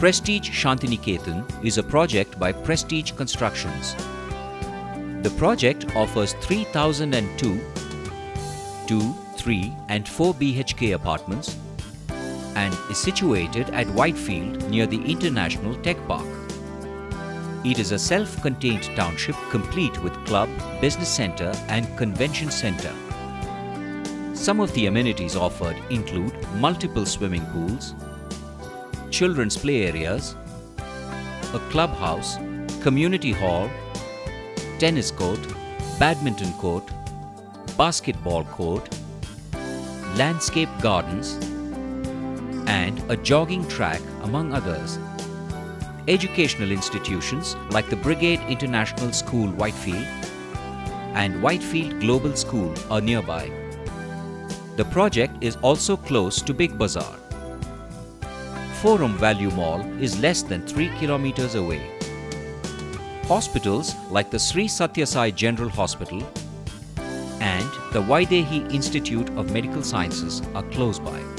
Prestige Shantiniketan is a project by Prestige Constructions. The project offers 3002 2, 3 and 4 BHK apartments and is situated at Whitefield near the International Tech Park. It is a self-contained township complete with club, business centre and convention centre. Some of the amenities offered include multiple swimming pools, children's play areas, a clubhouse, community hall, tennis court, badminton court, basketball court, landscape gardens, and a jogging track among others. Educational institutions like the Brigade International School Whitefield and Whitefield Global School are nearby. The project is also close to Big Bazaar. Forum Value Mall is less than 3 kilometers away. Hospitals like the Sri Sathya Sai General Hospital and the Vaidehi Institute of Medical Sciences are close by.